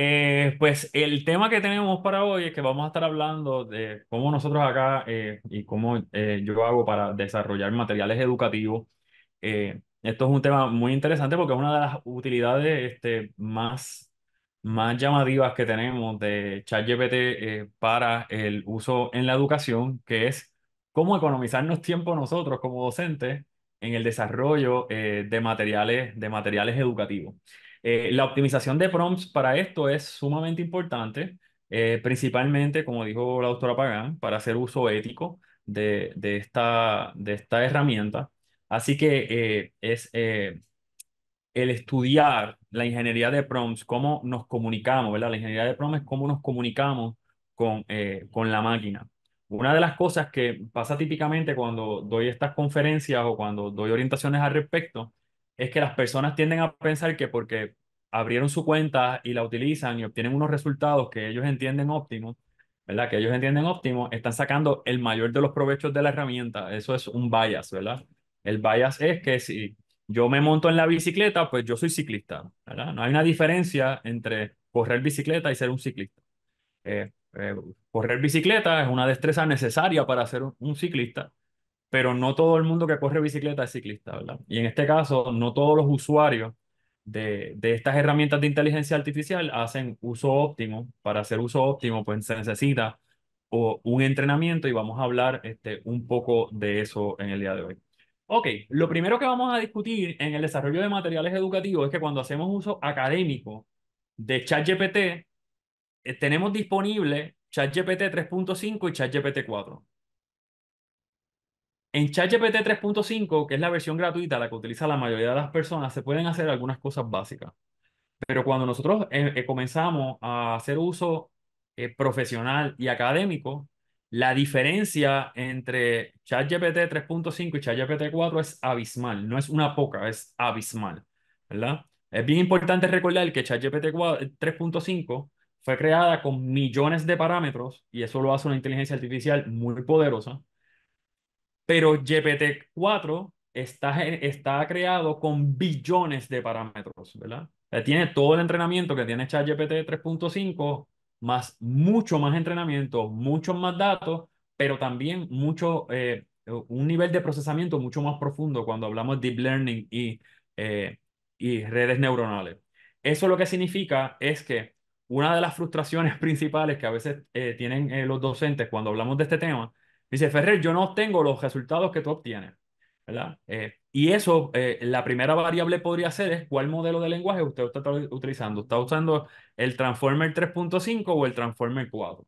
Eh, pues el tema que tenemos para hoy es que vamos a estar hablando de cómo nosotros acá eh, y cómo eh, yo hago para desarrollar materiales educativos. Eh, esto es un tema muy interesante porque es una de las utilidades este, más, más llamativas que tenemos de ChatGPT eh, para el uso en la educación, que es cómo economizarnos tiempo nosotros como docentes en el desarrollo eh, de materiales, de materiales educativos. Eh, la optimización de prompts para esto es sumamente importante, eh, principalmente, como dijo la doctora Pagán, para hacer uso ético de, de esta, de esta herramienta. Así que eh, es el estudiar la ingeniería de prompts, cómo nos comunicamos, ¿verdad? La ingeniería de prompts es cómo nos comunicamos con, con la máquina. Una de las cosas que pasa típicamente cuando doy estas conferencias o cuando doy orientaciones al respecto es que las personas tienden a pensar que porque abrieron su cuenta y la utilizan y obtienen unos resultados que ellos entienden óptimos, ¿verdad? Que ellos entienden óptimos, están sacando el mayor de los provechos de la herramienta. Eso es un bias, ¿verdad? El bias es que si yo me monto en la bicicleta, pues yo soy ciclista, ¿verdad? No hay una diferencia entre correr bicicleta y ser un ciclista. Eh, eh, correr bicicleta es una destreza necesaria para ser un, un ciclista, pero no todo el mundo que corre bicicleta es ciclista, ¿verdad? Y en este caso, no todos los usuarios de, de estas herramientas de inteligencia artificial hacen uso óptimo. Para hacer uso óptimo, pues se necesita o, un entrenamiento y vamos a hablar este, un poco de eso en el día de hoy. Ok, lo primero que vamos a discutir en el desarrollo de materiales educativos es que cuando hacemos uso académico de ChatGPT, eh, tenemos disponible ChatGPT 3.5 y ChatGPT 4. En ChatGPT 3.5, que es la versión gratuita, la que utiliza la mayoría de las personas, se pueden hacer algunas cosas básicas. Pero cuando nosotros eh, eh, comenzamos a hacer uso eh, profesional y académico, la diferencia entre ChatGPT 3.5 y ChatGPT 4 es abismal. No es una poca, es abismal. ¿Verdad? Es bien importante recordar que ChatGPT 3.5 fue creada con millones de parámetros y eso lo hace una inteligencia artificial muy poderosa pero GPT-4 está, está creado con billones de parámetros, ¿verdad? tiene todo el entrenamiento que tiene ChatGPT 3.5, más mucho más entrenamiento, muchos más datos, pero también mucho, eh, un nivel de procesamiento mucho más profundo cuando hablamos de deep learning y, eh, y redes neuronales. Eso lo que significa es que una de las frustraciones principales que a veces eh, tienen los docentes cuando hablamos de este tema Dice, Ferrer, yo no obtengo los resultados que tú obtienes, ¿verdad? Eh, y eso, eh, la primera variable podría ser es cuál modelo de lenguaje usted está utilizando. ¿Está usando el Transformer 3.5 o el Transformer 4?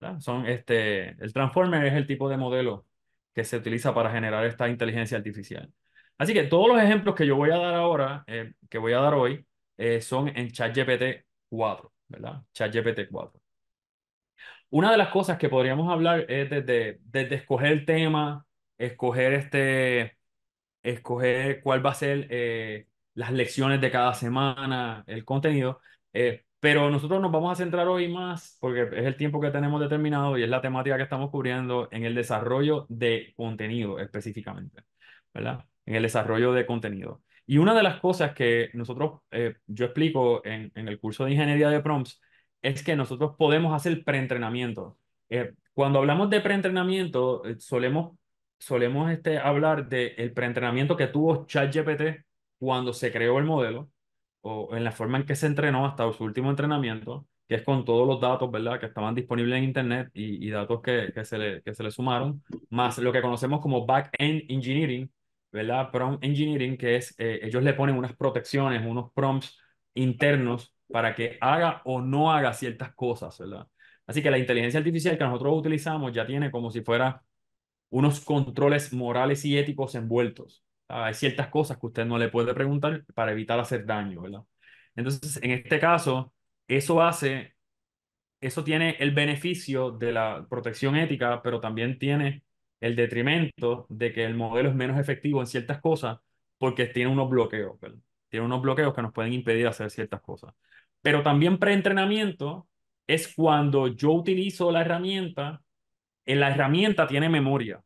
¿verdad? Son, este, el Transformer es el tipo de modelo que se utiliza para generar esta inteligencia artificial. Así que todos los ejemplos que yo voy a dar ahora, eh, que voy a dar hoy, son en ChatGPT 4, ¿verdad? ChatGPT 4. Una de las cosas que podríamos hablar es desde, desde escoger tema, escoger este, escoger cuál va a ser eh, las lecciones de cada semana, el contenido. Eh, pero nosotros nos vamos a centrar hoy más, porque es el tiempo que tenemos determinado y es la temática que estamos cubriendo en el desarrollo de contenido específicamente, ¿verdad? En el desarrollo de contenido. Y una de las cosas que nosotros, eh, yo explico en, en el curso de ingeniería de prompts, es que nosotros podemos hacer preentrenamiento. Eh, cuando hablamos de preentrenamiento, eh, solemos, solemos este, hablar del preentrenamiento que tuvo ChatGPT cuando se creó el modelo, o en la forma en que se entrenó hasta su último entrenamiento, que es con todos los datos, ¿verdad?, que estaban disponibles en Internet y, y datos que, que, se le, que se le sumaron, más lo que conocemos como back-end engineering, ¿verdad? Prompt engineering, que es, eh, ellos le ponen unas protecciones, unos prompts internos para que haga o no haga ciertas cosas, ¿verdad? Así que la inteligencia artificial que nosotros utilizamos ya tiene como si fuera unos controles morales y éticos envueltos. Hay ciertas cosas que usted no le puede preguntar para evitar hacer daño, ¿verdad? Entonces, en este caso, eso hace, eso tiene el beneficio de la protección ética, pero también tiene el detrimento de que el modelo es menos efectivo en ciertas cosas porque tiene unos bloqueos. Tiene unos bloqueos que nos pueden impedir hacer ciertas cosas. Pero también preentrenamiento es cuando yo utilizo la herramienta, en la herramienta tiene memoria.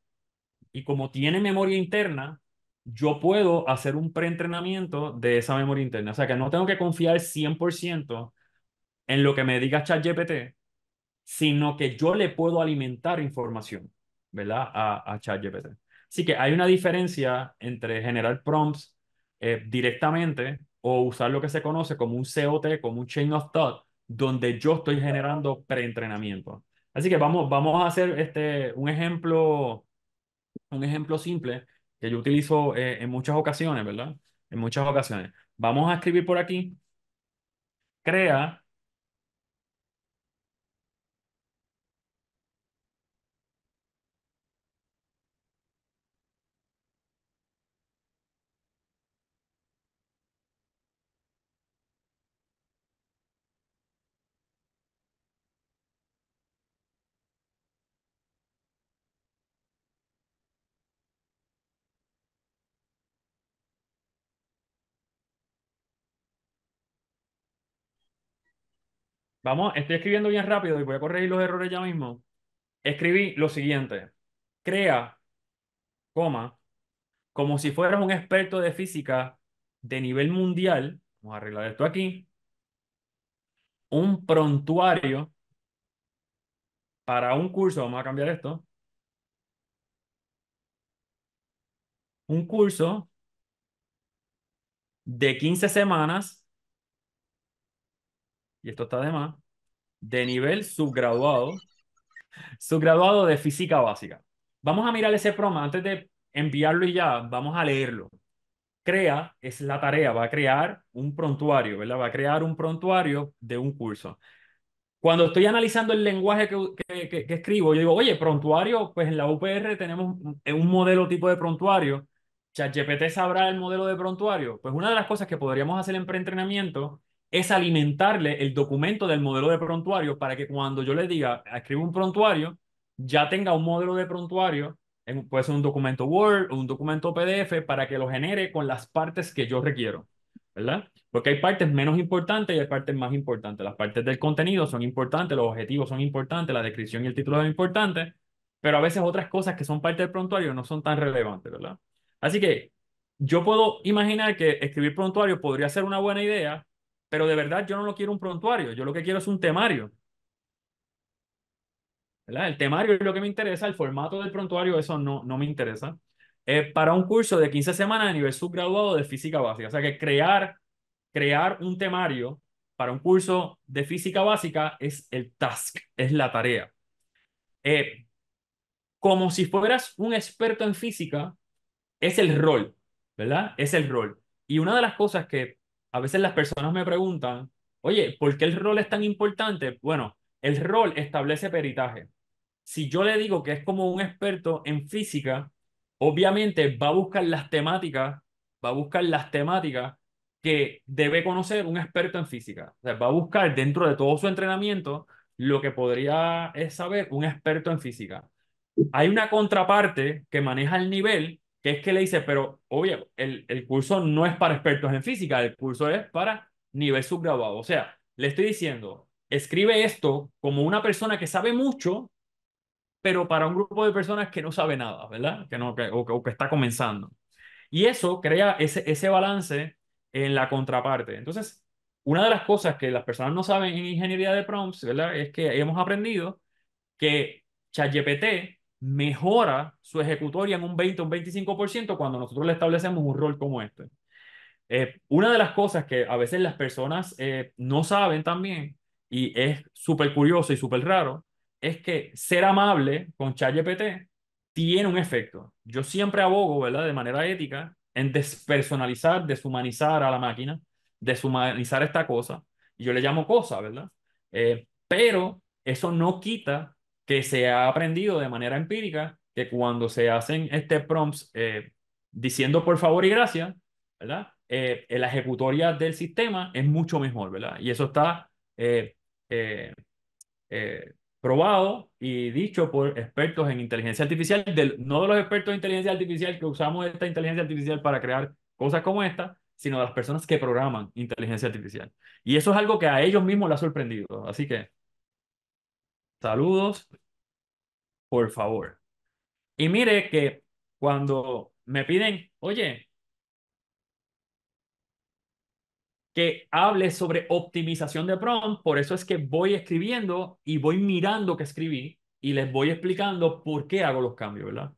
Y como tiene memoria interna, yo puedo hacer un preentrenamiento de esa memoria interna. O sea que no tengo que confiar 100% en lo que me diga ChatGPT, sino que yo le puedo alimentar información, ¿verdad? A, a ChatGPT. Así que hay una diferencia entre generar prompts eh, directamente o usar lo que se conoce como un COT, como un Chain of Thought, donde yo estoy generando preentrenamiento. Así que vamos, vamos a hacer este, un ejemplo, un ejemplo simple que yo utilizo eh, en muchas ocasiones, ¿verdad? En muchas ocasiones. Vamos a escribir por aquí. Crea Vamos, estoy escribiendo bien rápido y voy a corregir los errores ya mismo. Escribí lo siguiente. Crea, coma, como si fueras un experto de física de nivel mundial. Vamos a arreglar esto aquí. Un prontuario para un curso. Vamos a cambiar esto. Un curso de 15 semanas. Y esto está de más. De nivel subgraduado Subgraduado de física básica. Vamos a mirar ese prompt antes de enviarlo y ya, vamos a leerlo. Crea, es la tarea, va a crear un prontuario, ¿verdad? Va a crear un prontuario de un curso. Cuando estoy analizando el lenguaje que, que, escribo, yo digo, oye, prontuario, pues en la UPR tenemos un, un modelo tipo de prontuario. ChatGPT sabrá el modelo de prontuario. Pues una de las cosas que podríamos hacer en preentrenamiento es alimentarle el documento del modelo de prontuario para que cuando yo le diga, escribe un prontuario, ya tenga un modelo de prontuario, puede ser un documento Word o un documento PDF, para que lo genere con las partes que yo requiero, ¿verdad? Porque hay partes menos importantes y hay partes más importantes. Las partes del contenido son importantes, los objetivos son importantes, la descripción y el título son importantes, pero a veces otras cosas que son parte del prontuario no son tan relevantes, ¿verdad? Así que yo puedo imaginar que escribir prontuario podría ser una buena idea pero de verdad yo no lo quiero un prontuario, yo lo que quiero es un temario. ¿verdad? El temario es lo que me interesa, el formato del prontuario, eso no, no me interesa. Es para un curso de 15 semanas a nivel subgraduado de física básica. O sea que crear, crear un temario para un curso de física básica es el task, es la tarea. Eh, como si fueras un experto en física, es el rol, ¿verdad? Es el rol. Y una de las cosas que a veces las personas me preguntan, oye, ¿por qué el rol es tan importante? Bueno, el rol establece peritaje. Si yo le digo que es como un experto en física, obviamente va a buscar las temáticas, va a buscar las temáticas que debe conocer un experto en física. O sea, va a buscar dentro de todo su entrenamiento lo que podría saber un experto en física. Hay una contraparte que maneja el nivel que es que le dice, pero obvio, el, el curso no es para expertos en física, el curso es para nivel subgraduado. O sea, le estoy diciendo, escribe esto como una persona que sabe mucho, pero para un grupo de personas que no sabe nada, ¿verdad? Que no, que, o, que está comenzando. Y eso crea ese, ese balance en la contraparte. Entonces, una de las cosas que las personas no saben en ingeniería de prompts, ¿verdad? Es que hemos aprendido que ChatGPT mejora su ejecutoria en un 20 o un 25% cuando nosotros le establecemos un rol como este. Eh, una de las cosas que a veces las personas eh, no saben también, y es súper curioso y súper raro, es que ser amable con ChatGPT tiene un efecto. Yo siempre abogo, ¿verdad? De manera ética, en despersonalizar, deshumanizar a la máquina, deshumanizar esta cosa. Yo le llamo cosa, ¿verdad? Eh, pero eso no quita que se ha aprendido de manera empírica que cuando se hacen este prompts eh, diciendo por favor y gracias, ¿verdad? Eh, la ejecutoria del sistema es mucho mejor, ¿verdad? Y eso está eh, probado y dicho por expertos en inteligencia artificial, del, no de los expertos en inteligencia artificial que usamos esta inteligencia artificial para crear cosas como esta, sino de las personas que programan inteligencia artificial. Y eso es algo que a ellos mismos les ha sorprendido. Así que Saludos, por favor. Y mire que cuando me piden, oye, que hable sobre optimización de prompt. Por eso es que voy escribiendo y voy mirando que escribí y les voy explicando por qué hago los cambios, ¿verdad?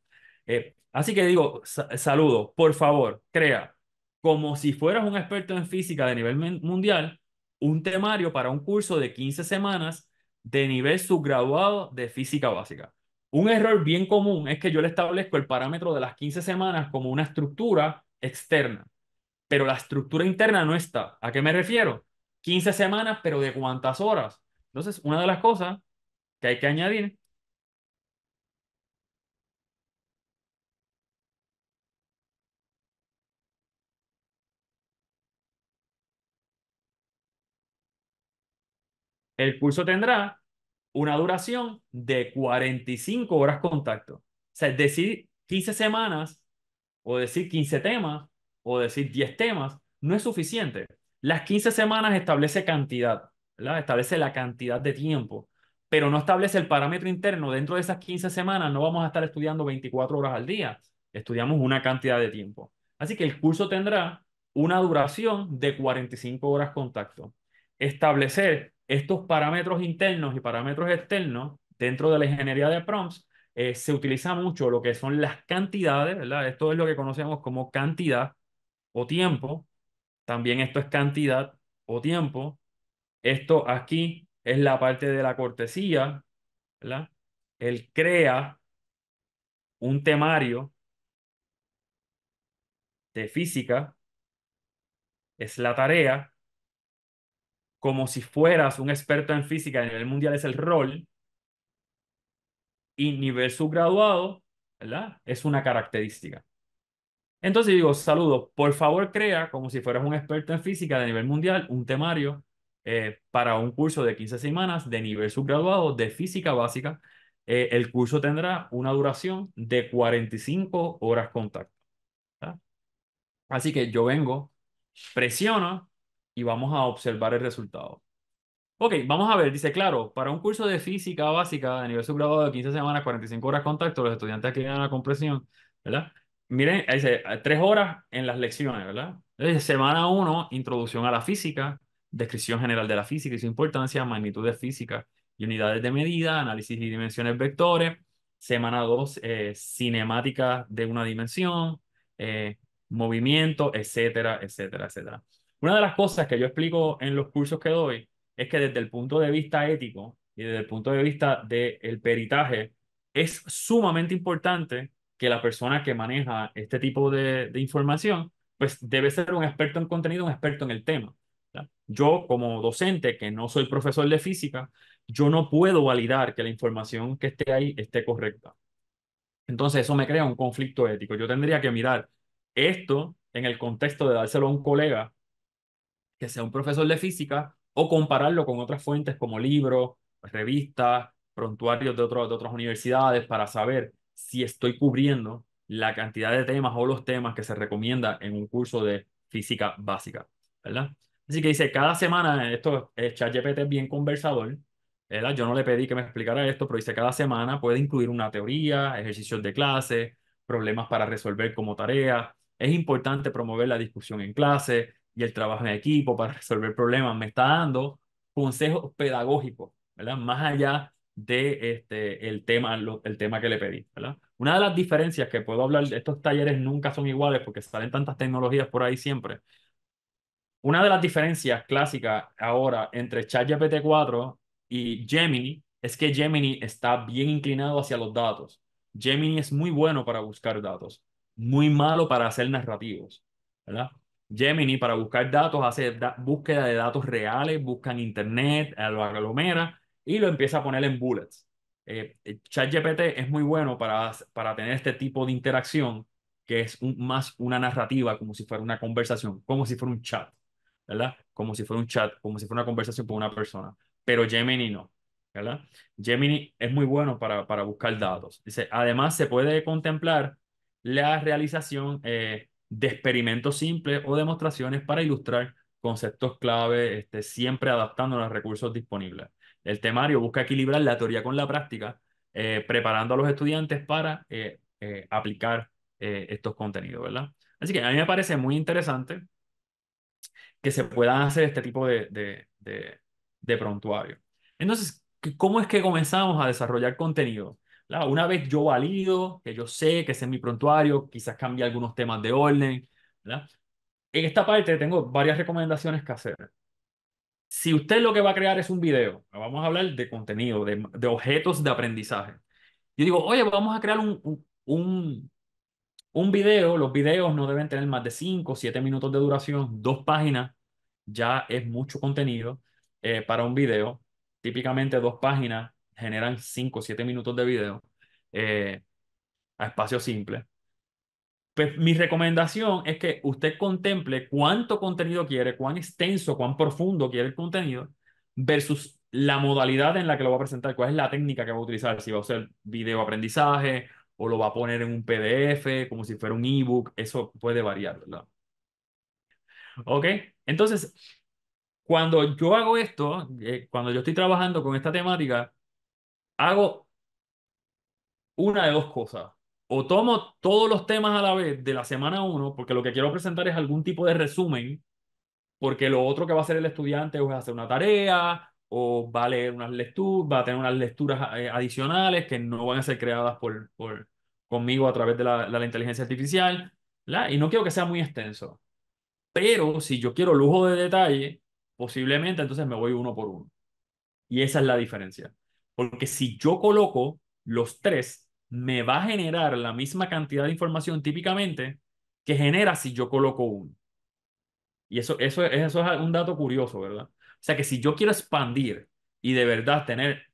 Eh, así que digo, saludo, por favor, crea como si fueras un experto en física de nivel mundial, un temario para un curso de 15 semanas de nivel subgraduado de física básica. Un error bien común es que yo le establezco el parámetro de las 15 semanas como una estructura externa, pero la estructura interna no está. ¿A qué me refiero? 15 semanas, pero ¿de cuántas horas? Entonces, una de las cosas que hay que añadir el curso tendrá una duración de 45 horas contacto. O sea, decir 15 semanas o decir 15 temas o decir 10 temas no es suficiente. Las 15 semanas establece cantidad. Establece la cantidad de tiempo, pero no establece el parámetro interno. Dentro de esas 15 semanas no vamos a estar estudiando 24 horas al día, estudiamos una cantidad de tiempo. Así que el curso tendrá una duración de 45 horas contacto. Establecer estos parámetros internos y parámetros externos dentro de la ingeniería de prompts eh, se utiliza mucho lo que son las cantidades, ¿verdad? Esto es lo que conocemos como cantidad o tiempo. También esto es cantidad o tiempo. Esto aquí es la parte de la cortesía, ¿verdad? Él crea un temario de física, es la tarea, como si fueras un experto en física a nivel mundial es el rol y nivel subgraduado, ¿verdad? Es una característica. Entonces digo, saludos, por favor crea como si fueras un experto en física de nivel mundial un temario eh, para un curso de 15 semanas de nivel subgraduado de física básica. Eh, el curso tendrá una duración de 45 horas contacto. Así que yo vengo, presiono y vamos a observar el resultado. Ok, vamos a ver, dice, claro, para un curso de física básica de nivel subgraduado de 15 semanas, 45 horas contacto, los estudiantes que a la compresión, ¿verdad? Miren, dice, tres horas en las lecciones, ¿verdad? Entonces, semana 1, introducción a la física, descripción general de la física y su importancia, magnitud de física y unidades de medida, análisis y dimensiones vectores. Semana 2, eh, cinemática de una dimensión, eh, movimiento, etcétera, etcétera, etcétera. Una de las cosas que yo explico en los cursos que doy es que desde el punto de vista ético y desde el punto de vista del peritaje, es sumamente importante que la persona que maneja este tipo de, información, pues debe ser un experto en contenido, un experto en el tema. Yo como docente, que no soy profesor de física, yo no puedo validar que la información que esté ahí esté correcta. Entonces eso me crea un conflicto ético. Yo tendría que mirar esto en el contexto de dárselo a un colega que sea un profesor de física o compararlo con otras fuentes como libros, revistas, prontuarios de, otras universidades para saber si estoy cubriendo la cantidad de temas o los temas que se recomienda en un curso de física básica, ¿verdad? Así que dice, cada semana, esto es ChatGPT bien conversador, ¿verdad? Yo no le pedí que me explicara esto, pero dice, cada semana puede incluir una teoría, ejercicios de clase, problemas para resolver como tarea. Es importante promover la discusión en clase, y el trabajo en equipo para resolver problemas. Me está dando consejos pedagógicos, ¿verdad? Más allá de este, el, tema, el tema que le pedí, ¿verdad? Una de las diferencias que puedo hablar, estos talleres nunca son iguales porque salen tantas tecnologías por ahí siempre. Una de las diferencias clásicas ahora entre ChatGPT 4 y Gemini es que Gemini está bien inclinado hacia los datos. Gemini es muy bueno para buscar datos, muy malo para hacer narrativos, ¿verdad? Gemini para buscar datos hace búsqueda de datos reales, busca en internet, lo aglomera y lo empieza a poner en bullets. Eh, eh ChatGPT es muy bueno para, para tener este tipo de interacción que es más una narrativa, como si fuera una conversación, como si fuera un chat, ¿verdad? Como si fuera un chat, como si fuera una conversación con una persona. Pero Gemini no, ¿verdad? Gemini es muy bueno para, para buscar datos. Dice, además se puede contemplar la realización eh, de experimentos simples o demostraciones para ilustrar conceptos clave, este, siempre adaptando los recursos disponibles. El temario busca equilibrar la teoría con la práctica, eh, preparando a los estudiantes para eh, eh, aplicar estos contenidos, ¿verdad? Así que a mí me parece muy interesante que se puedan hacer este tipo de, de, de, de prontuario. Entonces, ¿cómo es que comenzamos a desarrollar contenido? Una vez yo valido, que yo sé que ese es mi prontuario, quizás cambie algunos temas de orden. ¿verdad? En esta parte tengo varias recomendaciones que hacer. Si usted lo que va a crear es un video, vamos a hablar de contenido, de, de objetos de aprendizaje. Yo digo, oye, vamos a crear un, un, un video. Los videos no deben tener más de 5 o 7 minutos de duración, dos páginas ya es mucho contenido eh, para un video. Típicamente dos páginas generan 5 o 7 minutos de video eh, a espacio simple. Pues mi recomendación es que usted contemple cuánto contenido quiere, cuán extenso, cuán profundo quiere el contenido, versus la modalidad en la que lo va a presentar, cuál es la técnica que va a utilizar, si va a ser video aprendizaje o lo va a poner en un PDF, como si fuera un ebook, eso puede variar, ¿verdad? ¿Ok? Entonces, cuando yo hago esto, eh, cuando yo estoy trabajando con esta temática, hago una de dos cosas o tomo todos los temas a la vez de la semana 1, porque lo que quiero presentar es algún tipo de resumen, porque lo otro que va a hacer el estudiante es hacer una tarea o va a leer unas lecturas, va a tener unas lecturas eh, adicionales que no van a ser creadas por, por conmigo a través de la, de la inteligencia artificial, y no quiero que sea muy extenso. Pero si yo quiero lujo de detalle, posiblemente entonces me voy uno por uno. Y esa es la diferencia. Porque si yo coloco los tres me va a generar la misma cantidad de información típicamente que genera si yo coloco uno. Y eso, eso, eso es un dato curioso, ¿verdad? O sea que si yo quiero expandir y de verdad tener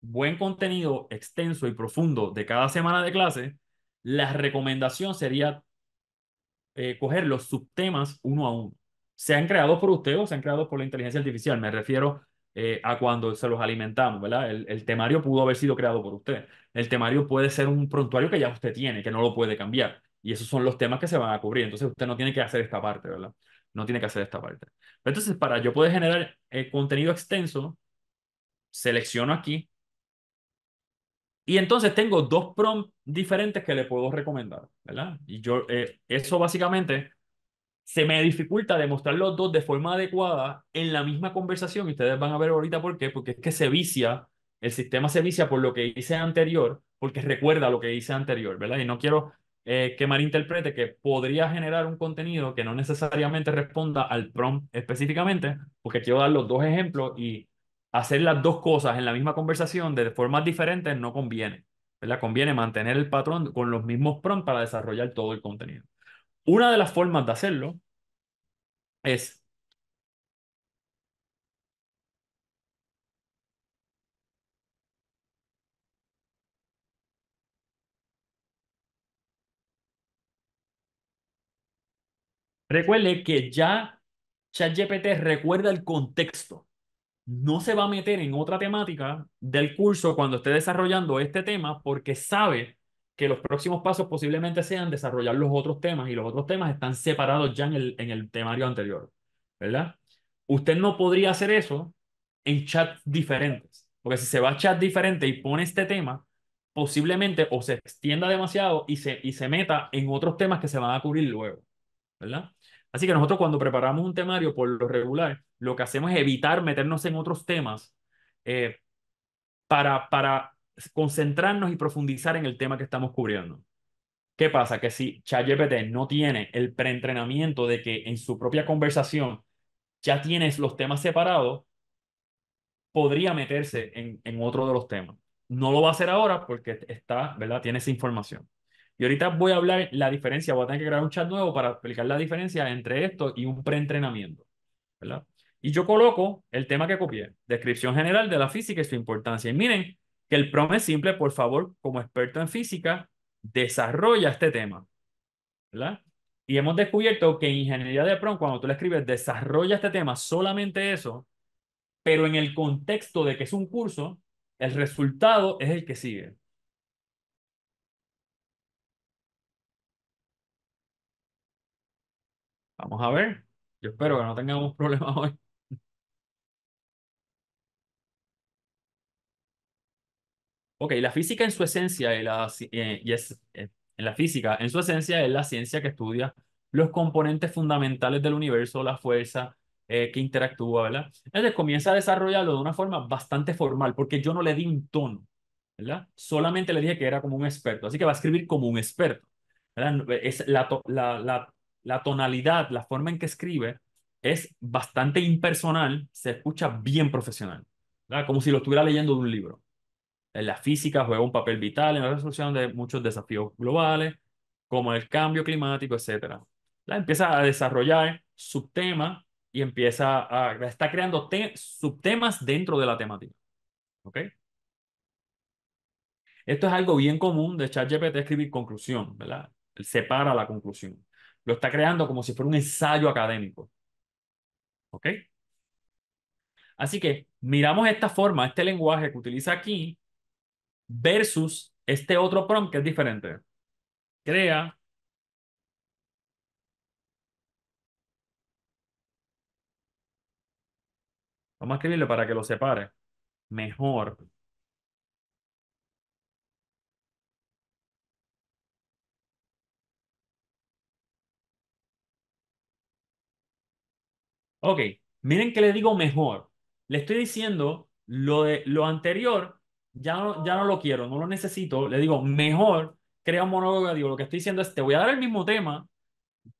buen contenido extenso y profundo de cada semana de clase, la recomendación sería eh, coger los subtemas uno a uno. Sean creados por usted o sean creados por la inteligencia artificial. Me refiero eh, a cuando se los alimentamos, ¿verdad? El, temario pudo haber sido creado por usted. El temario puede ser un prontuario que ya usted tiene, que no lo puede cambiar. Y esos son los temas que se van a cubrir. Entonces usted no tiene que hacer esta parte, ¿verdad? No tiene que hacer esta parte. Entonces, para yo poder generar eh, contenido extenso, selecciono aquí. Y entonces tengo dos prompts diferentes que le puedo recomendar, ¿verdad? Y yo, eh, eso básicamente se me dificulta demostrar los dos de forma adecuada en la misma conversación y ustedes van a ver ahorita por qué, porque es que se vicia, el sistema se vicia por lo que hice anterior, porque recuerda lo que hice anterior, ¿verdad? Y no quiero eh, que malinterprete que podría generar un contenido que no necesariamente responda al prompt específicamente, porque quiero dar los dos ejemplos y hacer las dos cosas en la misma conversación de formas diferentes no conviene, ¿verdad? Conviene mantener el patrón con los mismos prompts para desarrollar todo el contenido. Una de las formas de hacerlo es Recuerde que ya ChatGPT recuerda el contexto. No se va a meter en otra temática del curso cuando esté desarrollando este tema porque sabe que los próximos pasos posiblemente sean desarrollar los otros temas y los otros temas están separados ya en el, en el temario anterior, ¿verdad? Usted no podría hacer eso en chats diferentes, porque si se va a chat diferente y pone este tema, posiblemente o se extienda demasiado y se, y se meta en otros temas que se van a cubrir luego, ¿verdad? Así que nosotros cuando preparamos un temario por lo regular, lo que hacemos es evitar meternos en otros temas eh, para, para concentrarnos y profundizar en el tema que estamos cubriendo. ¿Qué pasa? Que si ChatGPT no tiene el preentrenamiento de que en su propia conversación ya tienes los temas separados, podría meterse en, en otro de los temas. No lo va a hacer ahora porque está, ¿verdad? Tiene esa información. Y ahorita voy a hablar la diferencia, voy a tener que crear un chat nuevo para explicar la diferencia entre esto y un preentrenamiento, ¿verdad? Y yo coloco el tema que copié, descripción general de la física y su importancia. Y miren, que el PROM es simple, por favor, como experto en física, desarrolla este tema. ¿verdad? Y hemos descubierto que en ingeniería de PROM, cuando tú le escribes desarrolla este tema, solamente eso, pero en el contexto de que es un curso, el resultado es el que sigue. Vamos a ver. Yo espero que no tengamos problemas hoy. Ok, la física en su esencia, y la, eh, y es, eh, en la física en su esencia es la ciencia que estudia los componentes fundamentales del universo, la fuerza, eh, que interactúa, ¿verdad? Entonces comienza a desarrollarlo de una forma bastante formal, porque yo no le di un tono, ¿verdad? Solamente le dije que era como un experto, así que va a escribir como un experto, ¿verdad? Es la, la, la, la tonalidad, la forma en que escribe es bastante impersonal, se escucha bien profesional, ¿verdad? Como si lo estuviera leyendo de un libro. La física juega un papel vital en la resolución de muchos desafíos globales, como el cambio climático, etc. La empieza a desarrollar subtemas y empieza a está creando subtemas dentro de la temática. ¿Ok? Esto es algo bien común de ChatGPT escribir conclusión, ¿verdad? Él separa la conclusión. Lo está creando como si fuera un ensayo académico. ¿Ok? Así que miramos esta forma, este lenguaje que utiliza aquí, versus este otro prompt que es diferente. Crea Vamos a escribirlo para que lo separe. Mejor. Ok, miren que le digo mejor. Le estoy diciendo lo de lo anterior, ya no, ya no lo quiero, no lo necesito. Le digo mejor, crea un monólogo. Digo, lo que estoy diciendo es, te voy a dar el mismo tema,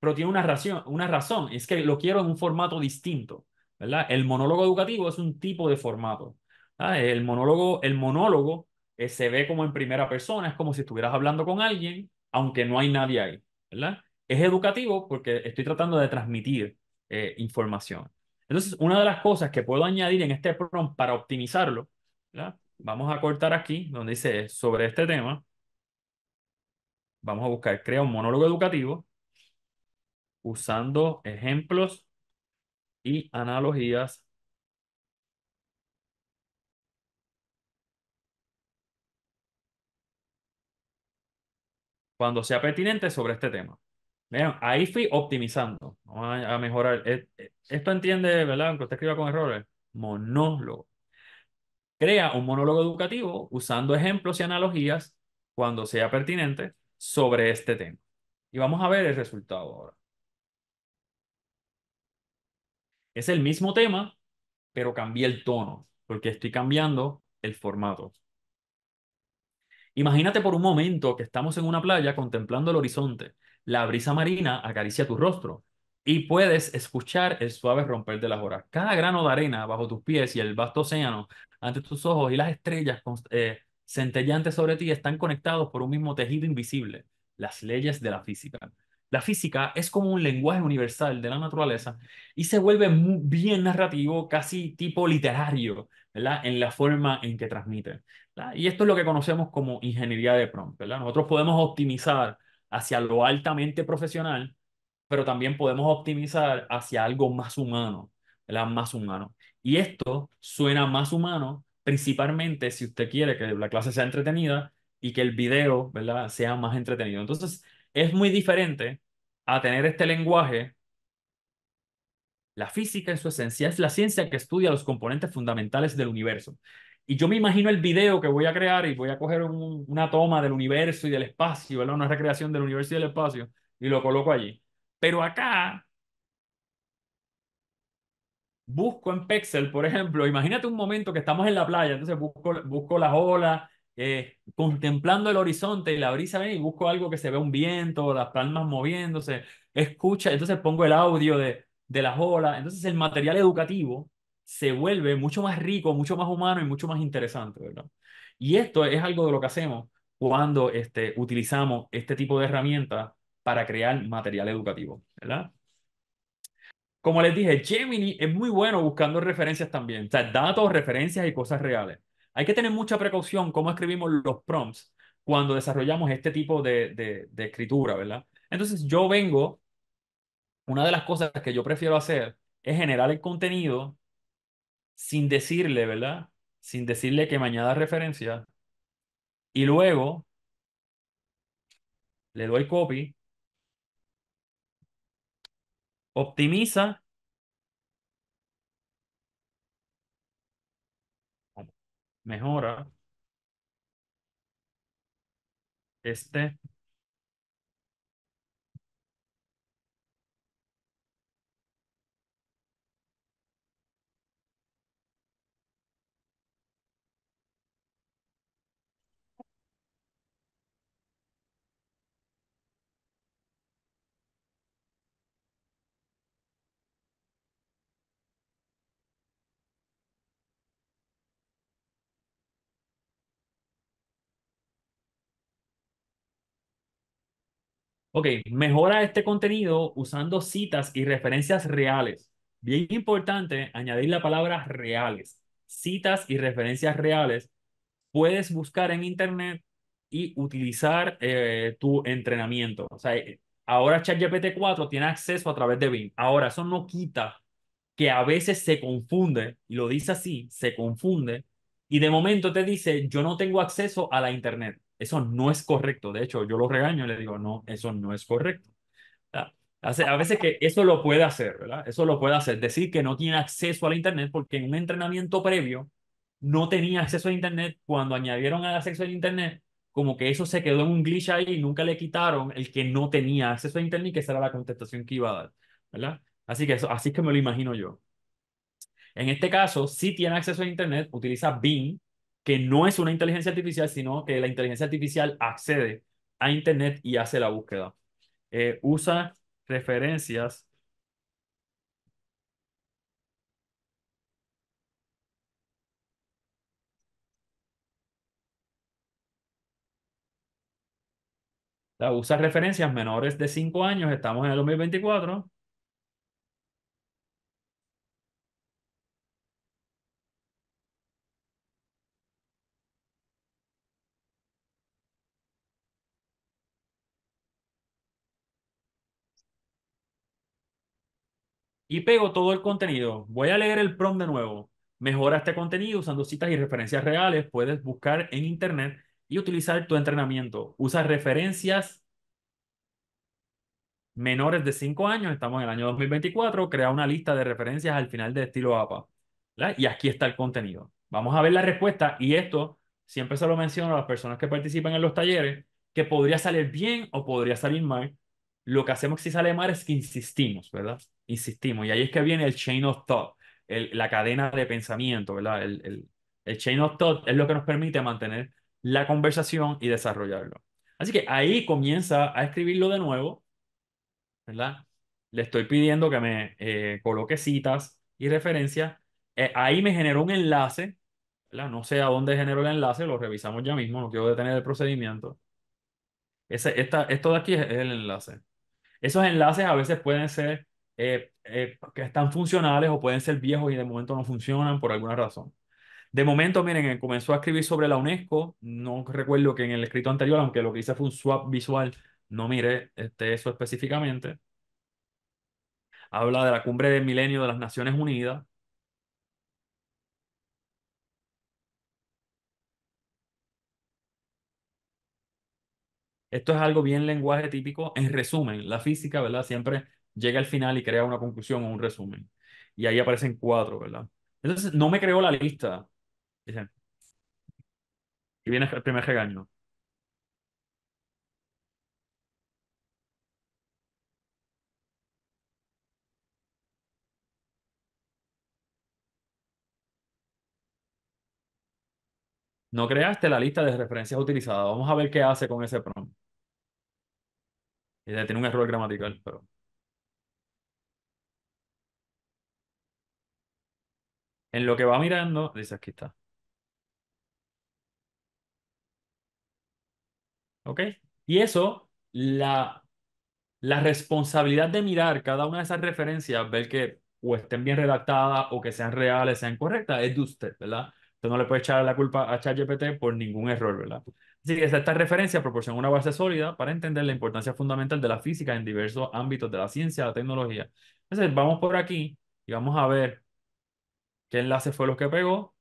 pero tiene una razón, una razón. Es que lo quiero en un formato distinto. ¿verdad? El monólogo educativo es un tipo de formato. El monólogo, el monólogo eh, se ve como en primera persona, es como si estuvieras hablando con alguien, aunque no hay nadie ahí, ¿verdad? Es educativo porque estoy tratando de transmitir eh, información. Entonces, una de las cosas que puedo añadir en este prompt para optimizarlo. Vamos a cortar aquí donde dice sobre este tema. Vamos a buscar, crea un monólogo educativo usando ejemplos y analogías cuando sea pertinente sobre este tema. Vean, ahí fui optimizando. Vamos a, mejorar. Eh, eh, esto entiende, ¿verdad? Aunque usted escriba con errores. Monólogo. Crea un monólogo educativo usando ejemplos y analogías cuando sea pertinente sobre este tema. Y vamos a ver el resultado ahora. Es el mismo tema, pero cambié el tono, porque estoy cambiando el formato. Imagínate por un momento que estamos en una playa contemplando el horizonte. La brisa marina acaricia tu rostro y puedes escuchar el suave romper de las horas. Cada grano de arena bajo tus pies y el vasto océano ante tus ojos y las estrellas eh, centellantes sobre ti están conectados por un mismo tejido invisible, las leyes de la física. La física es como un lenguaje universal de la naturaleza y se vuelve muy bien narrativo, casi tipo literario, ¿verdad? En la forma en que transmite. Y esto es lo que conocemos como ingeniería de prompt, ¿verdad? Nosotros podemos optimizar hacia lo altamente profesional, pero también podemos optimizar hacia algo más humano, ¿verdad? Más humano. Y esto suena más humano, principalmente si usted quiere que la clase sea entretenida y que el video, ¿verdad? Sea más entretenido. Entonces, es muy diferente a tener este lenguaje. La física en su esencia es la ciencia que estudia los componentes fundamentales del universo. Y yo me imagino el video que voy a crear y voy a coger una toma del universo y del espacio, ¿verdad? Una recreación del universo y del espacio y lo coloco allí. Pero acá busco en Pexel, por ejemplo, imagínate un momento que estamos en la playa, entonces busco, busco las olas, eh, contemplando el horizonte y la brisa y busco algo que se vea un viento, las palmas moviéndose, escucha, entonces pongo el audio de, de las olas, entonces el material educativo se vuelve mucho más rico, mucho más humano y mucho más interesante, ¿verdad? Y esto es algo de lo que hacemos cuando este, utilizamos este tipo de herramientas para crear material educativo, ¿verdad? Como les dije, Gemini es muy bueno buscando referencias también, o sea, datos, referencias y cosas reales. Hay que tener mucha precaución cómo escribimos los prompts cuando desarrollamos este tipo de, de, escritura, ¿verdad? Entonces yo vengo, una de las cosas que yo prefiero hacer es generar el contenido sin decirle, ¿verdad? Sin decirle que me añada referencia. Y luego le doy copy, optimiza mejora este Ok, mejora este contenido usando citas y referencias reales. Bien importante añadir la palabra reales. Citas y referencias reales. Puedes buscar en Internet y utilizar eh, tu entrenamiento. O sea, ahora ChatGPT 4 tiene acceso a través de Bing. Ahora, eso no quita que a veces se confunde, y lo dice así, se confunde, y de momento te dice, yo no tengo acceso a la Internet. Eso no es correcto. De hecho, yo lo regaño y le digo, no, eso no es correcto. A veces que eso lo puede hacer, ¿verdad? Eso lo puede hacer. Decir que no tiene acceso a la Internet porque en un entrenamiento previo no tenía acceso a Internet. Cuando añadieron el acceso a Internet, como que eso se quedó en un glitch ahí y nunca le quitaron el que no tenía acceso a Internet que esa era la contestación que iba a dar, ¿verdad? Así que eso, así es que me lo imagino yo. En este caso, si tiene acceso a Internet, utiliza Bing, que no es una inteligencia artificial, sino que la inteligencia artificial accede a Internet y hace la búsqueda. Eh, usa referencias usa referencias menores de 5 años, estamos en el 2024, y pego todo el contenido. Voy a leer el prompt de nuevo. Mejora este contenido usando citas y referencias reales. Puedes buscar en Internet y utilizar tu entrenamiento. Usa referencias menores de 5 años. Estamos en el año 2024. Crea una lista de referencias al final de estilo APA. Y aquí está el contenido. Vamos a ver la respuesta y esto siempre se lo menciono a las personas que participan en los talleres, que podría salir bien o podría salir mal. Lo que hacemos si sale mal es que insistimos, ¿verdad? insistimos. Y ahí es que viene el chain of thought, la cadena de pensamiento, ¿verdad? El, el, chain of thought es lo que nos permite mantener la conversación y desarrollarlo. Así que ahí comienza a escribirlo de nuevo, ¿verdad? Le estoy pidiendo que me eh, coloque citas y referencias. Eh, ahí me generó un enlace, ¿verdad? No sé a dónde generó el enlace, lo revisamos ya mismo, no quiero detener el procedimiento. Ese, esta, esto de aquí es el enlace. Esos enlaces a veces pueden ser eh, eh, que están funcionales o pueden ser viejos y de momento no funcionan por alguna razón. De momento, miren, comenzó a escribir sobre la UNESCO. No recuerdo que en el escrito anterior, aunque lo que hice fue un swap visual, no mire este, eso específicamente. Habla de la cumbre del milenio de las Naciones Unidas. Esto es algo bien lenguaje típico. En resumen, la física, ¿verdad? Siempre llega al final y crea una conclusión o un resumen. Y ahí aparecen cuatro, ¿verdad? Entonces, no me creó la lista. Y viene el primer regaño. No creaste la lista de referencias utilizadas. Vamos a ver qué hace con ese prompt. Tiene un error gramatical, pero... En lo que va mirando, dice aquí está. ¿Ok? Y eso, la, la responsabilidad de mirar cada una de esas referencias, ver que o estén bien redactadas o que sean reales, sean correctas, es de usted, ¿verdad? Usted no le puede echar la culpa a ChatGPT por ningún error, ¿verdad? Así que esta referencia proporciona una base sólida para entender la importancia fundamental de la física en diversos ámbitos de la ciencia, la tecnología. Entonces, vamos por aquí y vamos a ver qué enlace fue lo que pegó.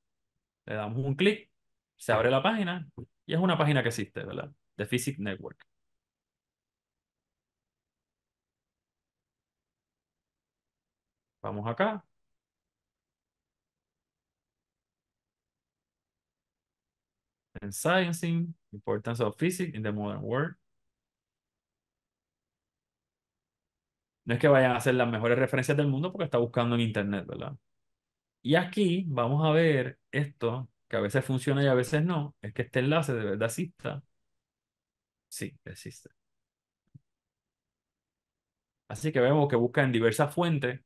Le damos un clic, se abre la página y es una página que existe, ¿verdad? De Physics Network. Vamos acá. En Sciencing, Importance of Physics in the Modern World. No es que vayan a ser las mejores referencias del mundo porque está buscando en Internet, ¿verdad? Y aquí vamos a ver esto, que a veces funciona y a veces no, es que este enlace de verdad exista. Sí, existe. Así que vemos que busca en diversas fuentes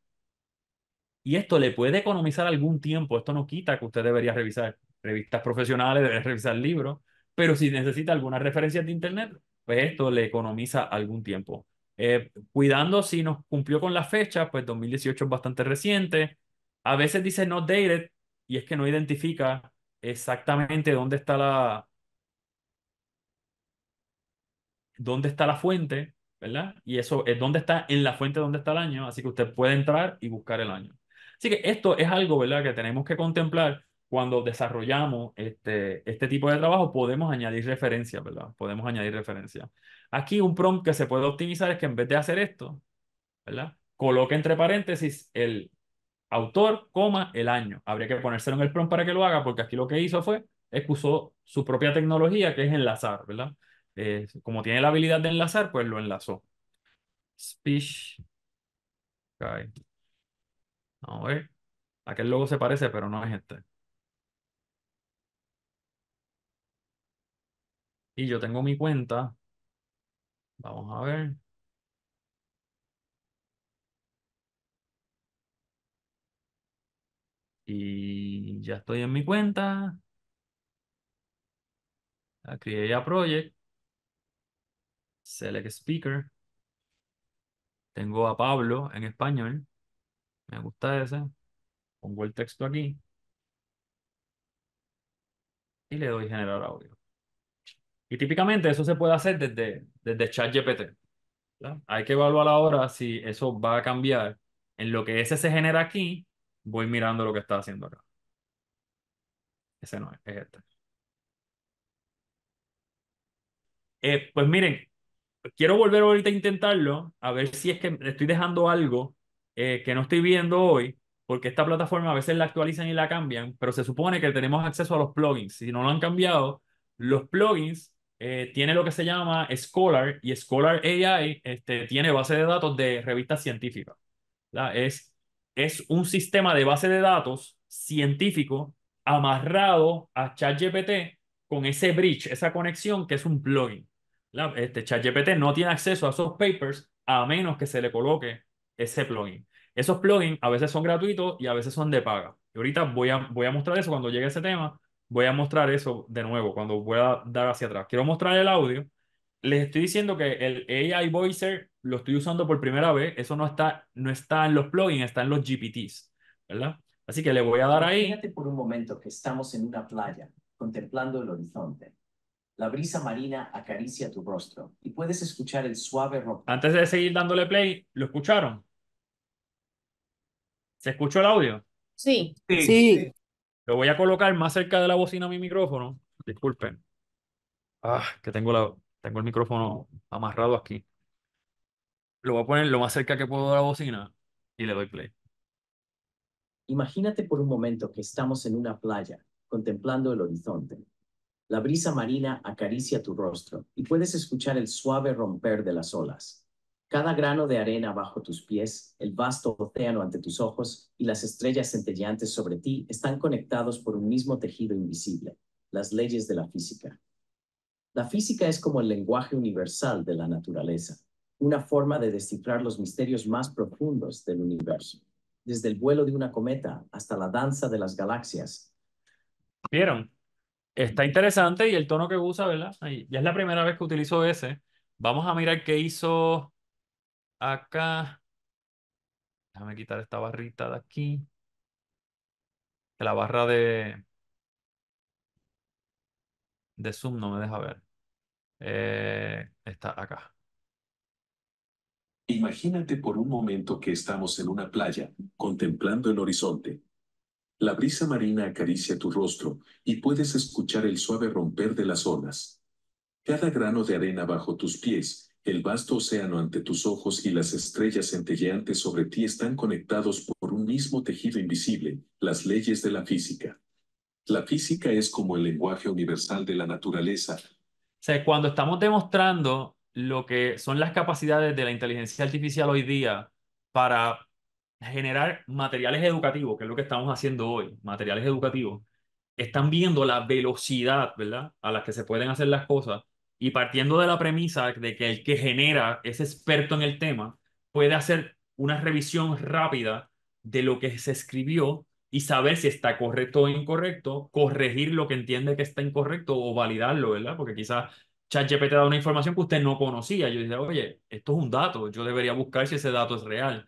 y esto le puede economizar algún tiempo. Esto no quita que usted debería revisar revistas profesionales, debería revisar libros, pero si necesita alguna referencia de internet, pues esto le economiza algún tiempo. Eh, cuidando si nos cumplió con la fecha, pues 2018 es bastante reciente. A veces dice not dated y es que no identifica exactamente dónde está la, dónde está la fuente, ¿verdad? Y eso es dónde está en la fuente dónde está el año, así que usted puede entrar y buscar el año. Así que esto es algo, ¿verdad?, que tenemos que contemplar cuando desarrollamos este, este tipo de trabajo, podemos añadir referencias, ¿verdad? Podemos añadir referencias. Aquí un prompt que se puede optimizar es que en vez de hacer esto, ¿verdad? Coloque entre paréntesis el autor, coma, el año. Habría que ponérselo en el prompt para que lo haga, porque aquí lo que hizo fue, es que usó su propia tecnología, que es enlazar, ¿verdad? Eh, como tiene la habilidad de enlazar, pues lo enlazó. Speech. Okay. A ver. Aquel logo se parece, pero no es este. Y yo tengo mi cuenta. Vamos a ver. Y ya estoy en mi cuenta. Create a project. Select speaker. Tengo a Pablo en español. Me gusta ese. Pongo el texto aquí. Y le doy generar audio. Y típicamente eso se puede hacer desde, desde ChatGPT. Hay que evaluar ahora si eso va a cambiar. En lo que ese se genera aquí, voy mirando lo que está haciendo acá. Ese no es, es este. Eh, pues miren, quiero volver ahorita a intentarlo, a ver si es que estoy dejando algo eh, que no estoy viendo hoy, porque esta plataforma a veces la actualizan y la cambian, pero se supone que tenemos acceso a los plugins. Si no lo han cambiado, los plugins eh, tiene lo que se llama Scholar y Scholar AI este, tiene base de datos de revistas científicas. Es, es un sistema de base de datos científico amarrado a ChatGPT con ese bridge, esa conexión que es un plugin. Este, ChatGPT no tiene acceso a esos papers a menos que se le coloque ese plugin. Esos plugins a veces son gratuitos y a veces son de paga. Y ahorita voy a, voy a mostrar eso cuando llegue ese tema voy a mostrar eso de nuevo cuando voy a dar hacia atrás. Quiero mostrar el audio. Les estoy diciendo que el AI Voicer lo estoy usando por primera vez. Eso no está, no está en los plugins, está en los GPTs, ¿verdad? Así que le voy a dar ahí. Fíjate por un momento que estamos en una playa, contemplando el horizonte. La brisa marina acaricia tu rostro y puedes escuchar el suave rock. Antes de seguir dándole play, ¿lo escucharon? ¿Se escuchó el audio? Sí. Sí. sí. Lo voy a colocar más cerca de la bocina mi micrófono. Disculpen. Ah, que tengo, la, tengo el micrófono amarrado aquí. Lo voy a poner lo más cerca que puedo de la bocina y le doy play. Imagínate por un momento que estamos en una playa, contemplando el horizonte. La brisa marina acaricia tu rostro y puedes escuchar el suave romper de las olas. Cada grano de arena bajo tus pies, el vasto océano ante tus ojos y las estrellas centelleantes sobre ti están conectados por un mismo tejido invisible, las leyes de la física. La física es como el lenguaje universal de la naturaleza, una forma de descifrar los misterios más profundos del universo, desde el vuelo de una cometa hasta la danza de las galaxias. ¿Vieron? Está interesante y el tono que usa, ¿verdad? Ya es la primera vez que utilizo ese. Vamos a mirar qué hizo acá. Déjame quitar esta barrita de aquí. la barra de, de zoom no me deja ver. Eh, está acá. Imagínate por un momento que estamos en una playa, contemplando el horizonte. La brisa marina acaricia tu rostro y puedes escuchar el suave romper de las olas. Cada grano de arena bajo tus pies el vasto océano ante tus ojos y las estrellas centelleantes sobre ti están conectados por un mismo tejido invisible, las leyes de la física. La física es como el lenguaje universal de la naturaleza. O sea, cuando estamos demostrando lo que son las capacidades de la inteligencia artificial hoy día para generar materiales educativos, que es lo que estamos haciendo hoy, materiales educativos, están viendo la velocidad, ¿verdad? A la que se pueden hacer las cosas y partiendo de la premisa de que el que genera es experto en el tema, puede hacer una revisión rápida de lo que se escribió y saber si está correcto o incorrecto, corregir lo que entiende que está incorrecto o validarlo, ¿verdad? Porque quizás ChatGPT da una información que usted no conocía. Yo dije, oye, esto es un dato, yo debería buscar si ese dato es real.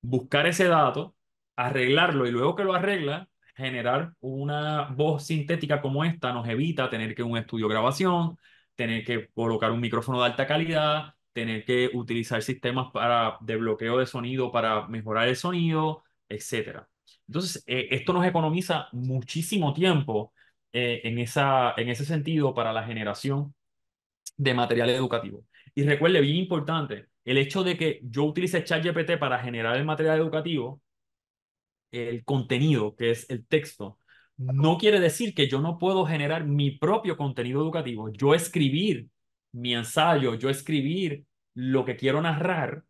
Buscar ese dato, arreglarlo y luego que lo arregla, generar una voz sintética como esta nos evita tener que un estudio grabación, tener que colocar un micrófono de alta calidad, tener que utilizar sistemas para, de bloqueo de sonido para mejorar el sonido, etcétera. Entonces, eh, esto nos economiza muchísimo tiempo eh, en, esa, en ese sentido para la generación de material educativo. Y recuerde, bien importante, el hecho de que yo utilice ChatGPT para generar el material educativo, el contenido, que es el texto, no quiere decir que yo no puedo generar mi propio contenido educativo. Yo escribir mi ensayo, yo escribir lo que quiero narrar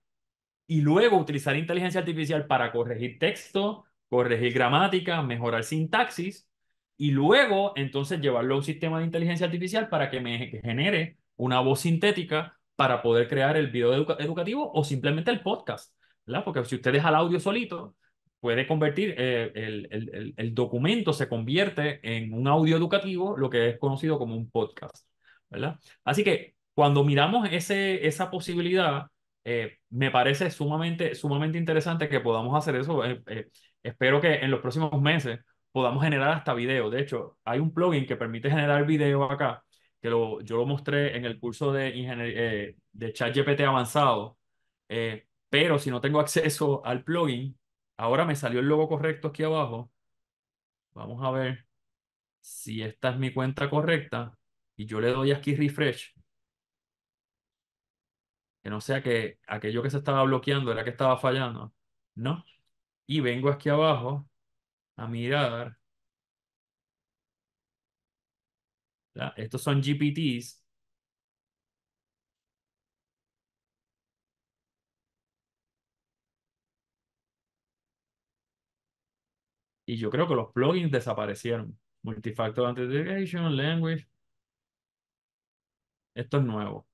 y luego utilizar inteligencia artificial para corregir texto, corregir gramática, mejorar sintaxis y luego entonces llevarlo a un sistema de inteligencia artificial para que me genere una voz sintética para poder crear el video educativo o simplemente el podcast, ¿verdad? Porque si usted deja el audio solito, puede convertir, eh, el, el, el, documento se convierte en un audio educativo, lo que es conocido como un podcast, ¿verdad? Así que cuando miramos ese, esa posibilidad, eh, me parece sumamente, sumamente interesante que podamos hacer eso. Eh, espero que en los próximos meses podamos generar hasta video. De hecho, hay un plugin que permite generar video acá que lo, yo lo mostré en el curso de, eh, de ChatGPT avanzado, eh, pero si no tengo acceso al plugin, ahora me salió el logo correcto aquí abajo. Vamos a ver si esta es mi cuenta correcta y yo le doy aquí refresh. Que no sea que aquello que se estaba bloqueando era que estaba fallando. No. Y vengo aquí abajo a mirar Estos son GPTs. Y yo creo que los plugins desaparecieron. Multifactor Authentication, Language. Esto es nuevo.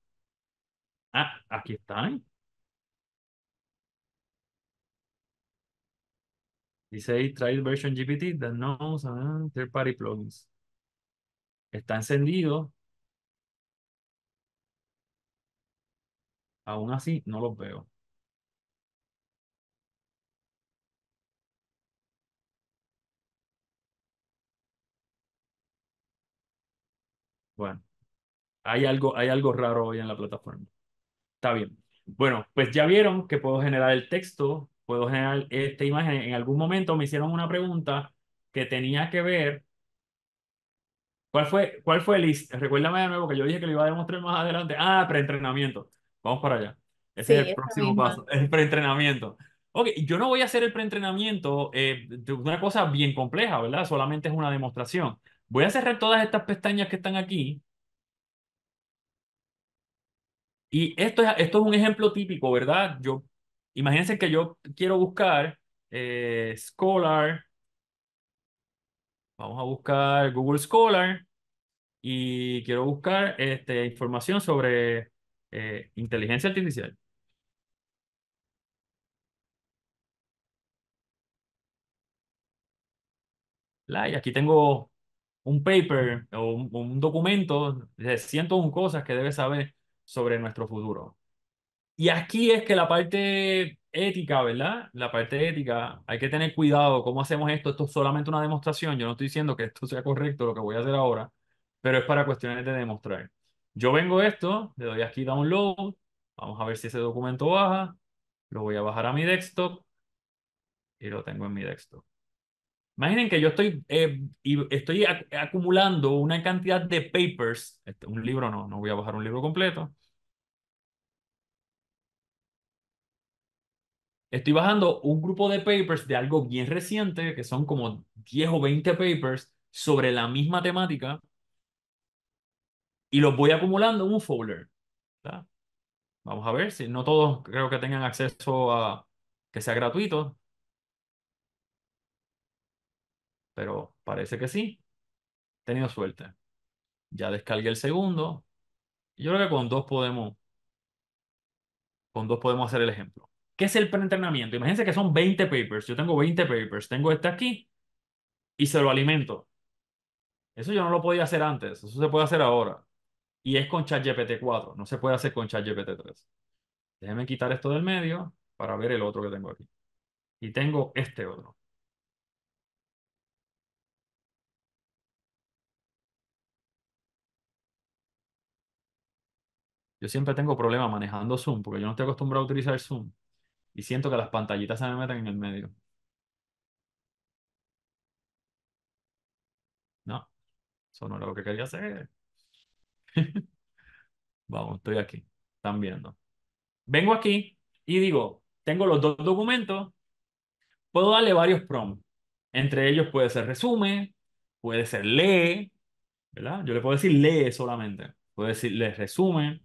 Ah, aquí están. Dice try version GPT that knows uh, third party plugins. Está encendido. Aún así, no los veo. Bueno, hay algo, hay algo raro hoy en la plataforma. Está bien. Bueno, pues ya vieron que puedo generar el texto, puedo generar esta imagen. En algún momento me hicieron una pregunta que tenía que ver ¿Cuál fue, cuál fue el Recuérdame de nuevo que yo dije que lo iba a demostrar más adelante. Ah, preentrenamiento. Vamos para allá. Ese es el próximo paso, el preentrenamiento. Ok, yo no voy a hacer el preentrenamiento eh, de una cosa bien compleja, ¿verdad? Solamente es una demostración. Voy a cerrar todas estas pestañas que están aquí. Y esto es, esto es un ejemplo típico, ¿verdad? Yo, imagínense que yo quiero buscar eh, Scholar Vamos a buscar Google Scholar y quiero buscar este, información sobre eh, inteligencia artificial. Y aquí tengo un paper o un, un documento de 101 cosas que debes saber sobre nuestro futuro. Y aquí es que la parte ética, ¿verdad? La parte ética, hay que tener cuidado cómo hacemos esto. Esto es solamente una demostración. Yo no estoy diciendo que esto sea correcto lo que voy a hacer ahora, pero es para cuestiones de demostrar. Yo vengo esto, le doy aquí download, vamos a ver si ese documento baja, lo voy a bajar a mi desktop y lo tengo en mi desktop. Imaginen que yo estoy, eh, y estoy acumulando una cantidad de papers, este, un libro no, no voy a bajar un libro completo, Estoy bajando un grupo de papers de algo bien reciente, que son como 10 o 20 papers sobre la misma temática, y los voy acumulando en un folder. Vamos a ver si no todos creo que tengan acceso a que sea gratuito, pero parece que sí. He tenido suerte. Ya descargué el segundo. Yo creo que con dos podemos, con dos podemos hacer el ejemplo. ¿Qué es el preentrenamiento? Imagínense que son 20 papers. Yo tengo 20 papers. Tengo este aquí y se lo alimento. Eso yo no lo podía hacer antes. Eso se puede hacer ahora. y es con ChatGPT 4. No se puede hacer con ChatGPT 3. Déjeme quitar esto del medio para ver el otro que tengo aquí. Y tengo este otro. Yo siempre tengo problemas manejando Zoom porque yo no estoy acostumbrado a utilizar Zoom y siento que las pantallitas se me meten en el medio. No, eso no era lo que quería hacer. Vamos, estoy aquí. Están viendo. Vengo aquí y digo, tengo los dos documentos, puedo darle varios prompts. Entre ellos puede ser resumen, puede ser lee, ¿verdad? Yo le puedo decir lee solamente. Puedo decirle resumen.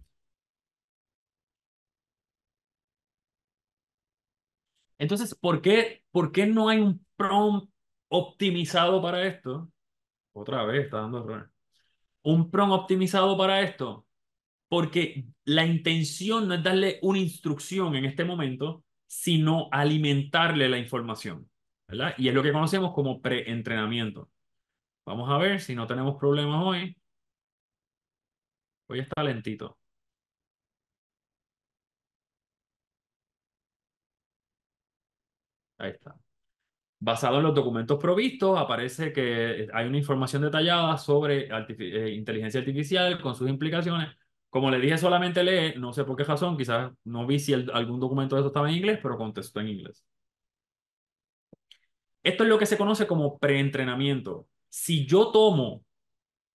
Entonces, ¿por qué, ¿por qué no hay un prompt optimizado para esto? Otra vez, está dando error. Un prompt optimizado para esto, porque la intención no es darle una instrucción en este momento, sino alimentarle la información, ¿verdad? Y es lo que conocemos como preentrenamiento. Vamos a ver si no tenemos problemas hoy. Hoy está lentito. Ahí está. Basado en los documentos provistos, aparece que hay una información detallada sobre eh, inteligencia artificial con sus implicaciones. Como le dije, solamente lee, no sé por qué razón, quizás no vi si algún documento de eso estaba en inglés, pero contestó en inglés. Esto es lo que se conoce como preentrenamiento. Si yo tomo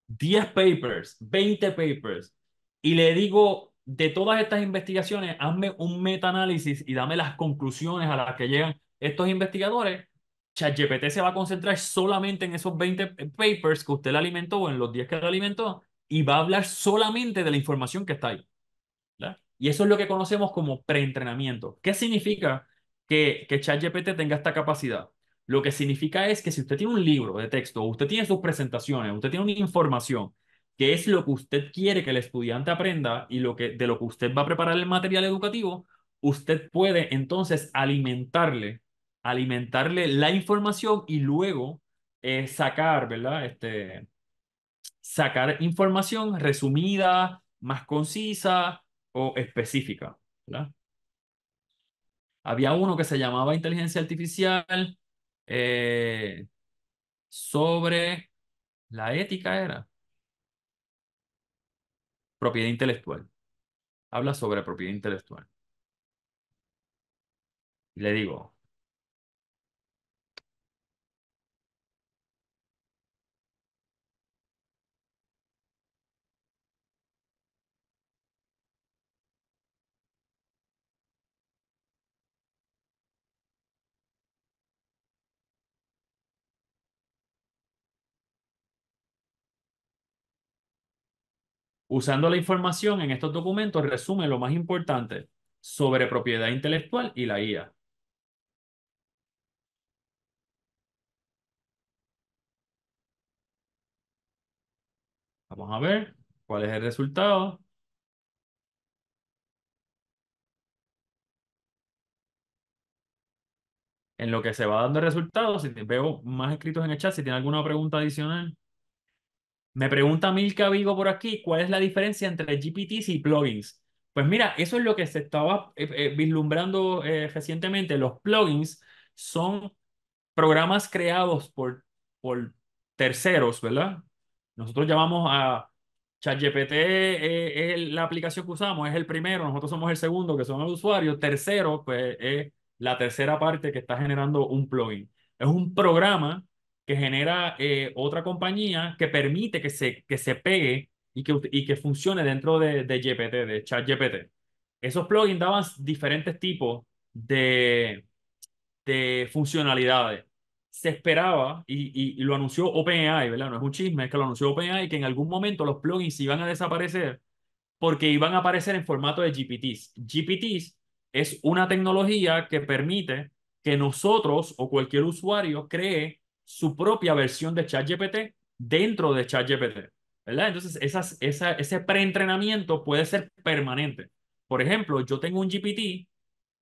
10 papers, 20 papers, y le digo de todas estas investigaciones, hazme un metaanálisis y dame las conclusiones a las que llegan estos investigadores, ChatGPT se va a concentrar solamente en esos 20 papers que usted le alimentó en los 10 que le alimentó y va a hablar solamente de la información que está ahí. Y eso es lo que conocemos como preentrenamiento. ¿Qué significa que, que ChatGPT tenga esta capacidad? Lo que significa es que si usted tiene un libro de texto, usted tiene sus presentaciones, usted tiene una información que es lo que usted quiere que el estudiante aprenda y lo que, de lo que usted va a preparar el material educativo, usted puede entonces alimentarle alimentarle la información y luego eh, sacar, ¿verdad? Este, sacar información resumida, más concisa o específica, ¿verdad? Había uno que se llamaba inteligencia artificial eh, sobre la ética, era propiedad intelectual. Habla sobre propiedad intelectual. le digo, Usando la información en estos documentos, resume lo más importante sobre propiedad intelectual y la IA. Vamos a ver cuál es el resultado. En lo que se va dando el resultado, si veo más escritos en el chat, si tiene alguna pregunta adicional. Me pregunta Milka Vigo por aquí, ¿cuál es la diferencia entre GPTs y plugins? Pues mira, eso es lo que se estaba eh, eh, vislumbrando eh, recientemente. Los plugins son programas creados por, por terceros, ¿verdad? Nosotros llamamos a ChatGPT, es la aplicación que usamos, es el primero, nosotros somos el segundo, que son los usuarios. Tercero, pues es la tercera parte que está generando un plugin. Es un programa que genera eh, otra compañía que permite que se, que se pegue y que, y que funcione dentro de, de GPT, de ChatGPT. Esos plugins daban diferentes tipos de, de funcionalidades. Se esperaba, y, y, lo anunció OpenAI, ¿verdad? No es un chisme, es que lo anunció OpenAI, que en algún momento los plugins iban a desaparecer porque iban a aparecer en formato de GPTs. GPTs es una tecnología que permite que nosotros o cualquier usuario cree su propia versión de ChatGPT dentro de ChatGPT. ¿verdad? Entonces, esa, ese preentrenamiento puede ser permanente. Por ejemplo, yo tengo un GPT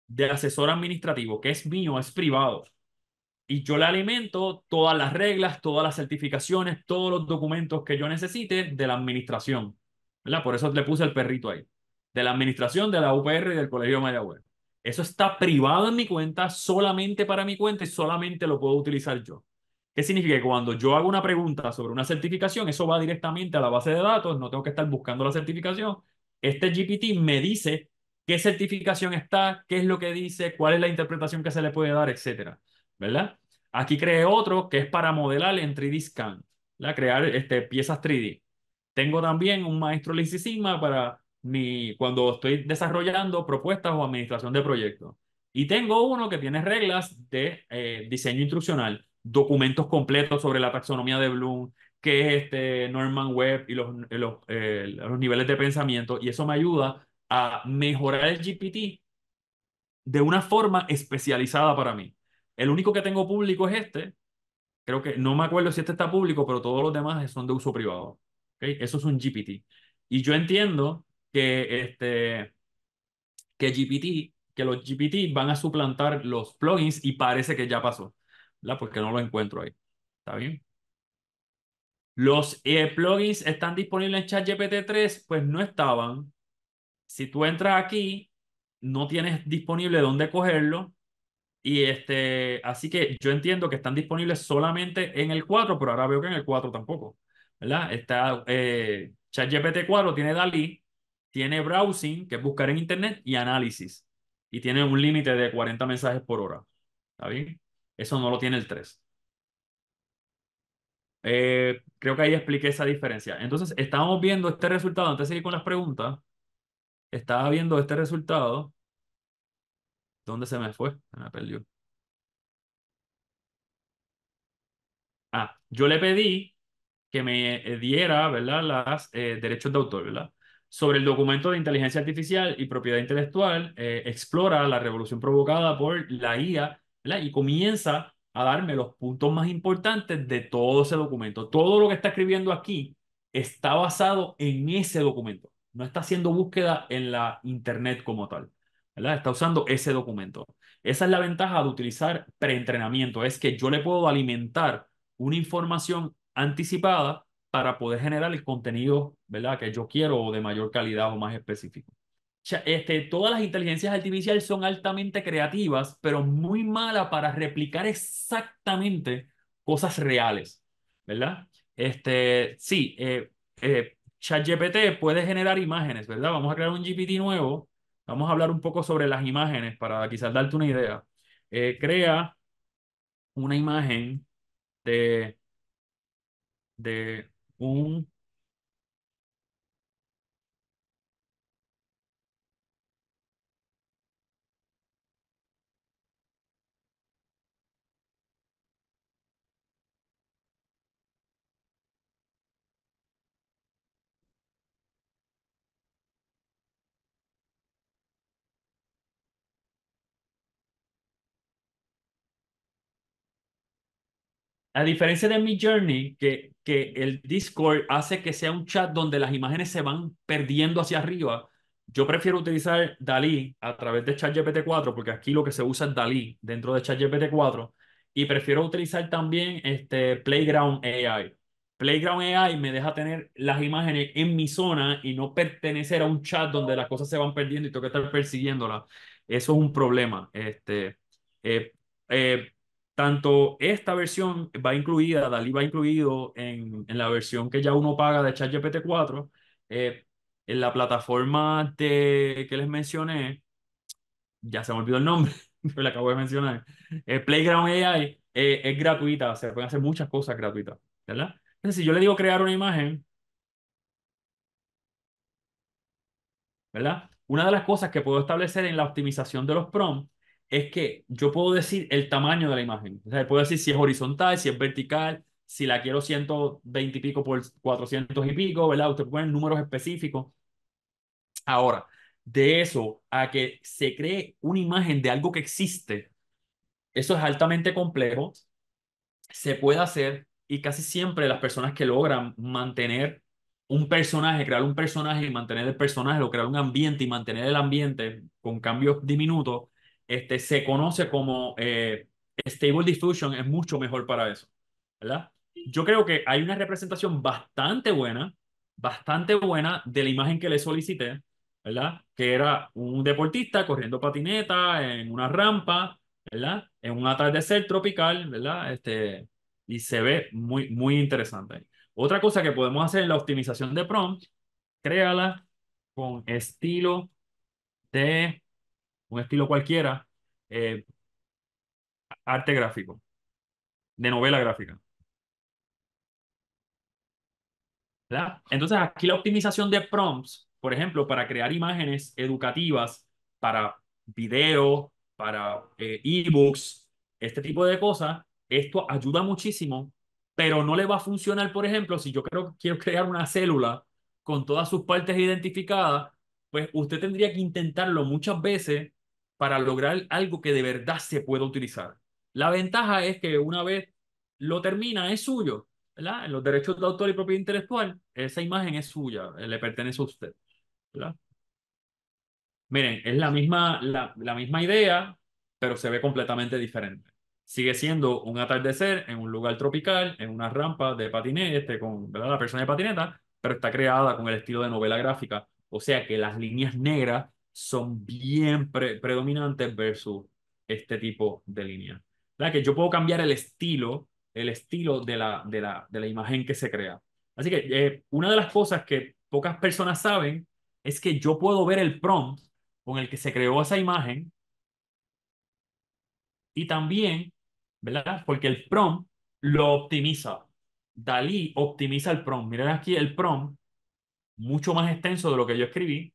de asesor administrativo que es mío, es privado. Y yo le alimento todas las reglas, todas las certificaciones, todos los documentos que yo necesite de la administración. ¿verdad? Por eso le puse el perrito ahí. De la administración de la UPR y del Colegio Mayagüez. Eso está privado en mi cuenta, solamente para mi cuenta y solamente lo puedo utilizar yo. ¿Qué significa? Que cuando yo hago una pregunta sobre una certificación, eso va directamente a la base de datos, no tengo que estar buscando la certificación. Este GPT me dice qué certificación está, qué es lo que dice, cuál es la interpretación que se le puede dar, etcétera, ¿verdad? Aquí creé otro que es para modelar en 3D Scan, ¿verdad? crear este, piezas 3D. Tengo también un maestro Lean Sigma para mi, cuando estoy desarrollando propuestas o administración de proyectos. Y tengo uno que tiene reglas de eh, diseño instruccional documentos completos sobre la taxonomía de Bloom, qué es este Norman Webb y los, los, eh, los niveles de pensamiento, y eso me ayuda a mejorar el GPT de una forma especializada para mí. El único que tengo público es este. Creo que no me acuerdo si este está público, pero todos los demás son de uso privado. ¿Okay? Eso es un GPT. Y yo entiendo que, este, que GPT, que los GPT van a suplantar los plugins y parece que ya pasó. Porque no lo encuentro ahí. ¿Está bien? Los eh, plugins están disponibles en ChatGPT 3, pues no estaban. Si tú entras aquí, no tienes disponible dónde cogerlo. Y este, así que yo entiendo que están disponibles solamente en el 4, pero ahora veo que en el 4 tampoco. ¿Verdad? Está eh, ChatGPT 4 tiene DALI, tiene browsing, que es buscar en internet, y análisis. Y tiene un límite de 40 mensajes por hora. ¿Está bien? Eso no lo tiene el 3. Eh, creo que ahí expliqué esa diferencia. Entonces, estábamos viendo este resultado, antes de seguir con las preguntas, estaba viendo este resultado. ¿Dónde se me fue? Me perdió. Ah, yo le pedí que me diera, ¿verdad? Los eh, derechos de autor, ¿verdad? Sobre el documento de inteligencia artificial y propiedad intelectual, eh, explora la revolución provocada por la IA y comienza a darme los puntos más importantes de todo ese documento. Todo lo que está escribiendo aquí está basado en ese documento. No está haciendo búsqueda en la internet como tal. Está usando ese documento. Esa es la ventaja de utilizar preentrenamiento. Es que yo le puedo alimentar una información anticipada para poder generar el contenido ¿verdad? que yo quiero o de mayor calidad o más específico este, todas las inteligencias artificiales son altamente creativas, pero muy malas para replicar exactamente cosas reales, ¿verdad? Este, sí, eh, eh, ChatGPT puede generar imágenes, ¿verdad? Vamos a crear un GPT nuevo. Vamos a hablar un poco sobre las imágenes para quizás darte una idea. Eh, crea una imagen de, de un A diferencia de mi Journey, que, que el Discord hace que sea un chat donde las imágenes se van perdiendo hacia arriba, yo prefiero utilizar DALI a través de ChatGPT 4, porque aquí lo que se usa es DALI dentro de ChatGPT 4, y prefiero utilizar también este Playground AI. Playground AI me deja tener las imágenes en mi zona y no pertenecer a un chat donde las cosas se van perdiendo y tengo que estar persiguiéndolas. Eso es un problema. Este, eh, eh, tanto esta versión va incluida, DALI va incluido en, en la versión que ya uno paga de ChatGPT 4. Eh, en la plataforma de, que les mencioné, ya se me olvidó el nombre, pero la acabo de mencionar, eh, Playground AI eh, es gratuita, se pueden hacer muchas cosas gratuitas, ¿verdad? Entonces, si yo le digo crear una imagen, ¿verdad? Una de las cosas que puedo establecer en la optimización de los prompts es que yo puedo decir el tamaño de la imagen. O sea, puedo decir si es horizontal, si es vertical, si la quiero 120 y pico por 400 y pico, ¿verdad? Usted poner números específicos. Ahora, de eso a que se cree una imagen de algo que existe, eso es altamente complejo. Se puede hacer y casi siempre las personas que logran mantener un personaje, crear un personaje y mantener el personaje, o crear un ambiente y mantener el ambiente con cambios diminutos, este, se conoce como eh, Stable Diffusion, es mucho mejor para eso, ¿verdad? Yo creo que hay una representación bastante buena bastante buena de la imagen que le solicité, ¿verdad? Que era un deportista corriendo patineta en una rampa, ¿verdad? En un atardecer tropical, ¿verdad? Este, y se ve muy, muy interesante. Otra cosa que podemos hacer en la optimización de prompts, créala con estilo de un estilo cualquiera, eh, arte gráfico, de novela gráfica. Entonces aquí la optimización de prompts, por ejemplo, para crear imágenes educativas, para video, para eh, ebooks, este tipo de cosas, esto ayuda muchísimo, pero no le va a funcionar, por ejemplo, si yo creo, quiero crear una célula con todas sus partes identificadas, pues usted tendría que intentarlo muchas veces para lograr algo que de verdad se pueda utilizar. La ventaja es que una vez lo termina, es suyo. los derechos de autor y propiedad intelectual, esa imagen es suya, le pertenece a usted. ¿verdad? Miren, es la misma, la, misma idea, pero se ve completamente diferente. Sigue siendo un atardecer en un lugar tropical, en una rampa de patinete, con ¿verdad? la persona de patineta, pero está creada con el estilo de novela gráfica. O sea que las líneas negras son bien predominantes versus este tipo de líneas. ¿Verdad? Que yo puedo cambiar el estilo, el estilo de la, de la, de la imagen que se crea. Así que eh, una de las cosas que pocas personas saben es que yo puedo ver el prompt con el que se creó esa imagen y también, ¿verdad? Porque el prompt lo optimiza. Dalí optimiza el prompt. Miren aquí el prompt, mucho más extenso de lo que yo escribí.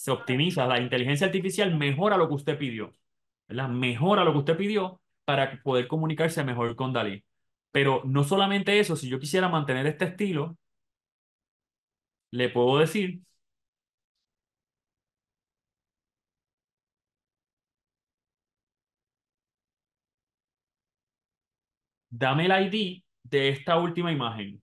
Se optimiza. La inteligencia artificial mejora lo que usted pidió. ¿verdad? Mejora lo que usted pidió para poder comunicarse mejor con Dalí. Pero no solamente eso, si yo quisiera mantener este estilo, le puedo decir dame el ID de esta última imagen.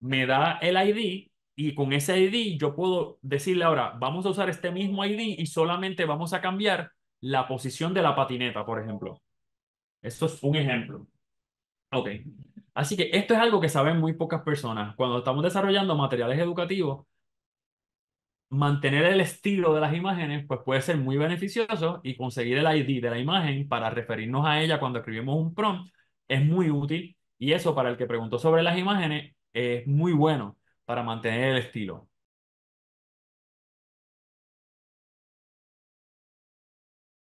Me da el ID y con ese ID yo puedo decirle ahora, vamos a usar este mismo ID y solamente vamos a cambiar la posición de la patineta, por ejemplo. Esto es un ejemplo. Ok. Así que esto es algo que saben muy pocas personas. Cuando estamos desarrollando materiales educativos, mantener el estilo de las imágenes pues puede ser muy beneficioso y conseguir el ID de la imagen para referirnos a ella cuando escribimos un prompt es muy útil y eso para el que preguntó sobre las imágenes es muy bueno para mantener el estilo.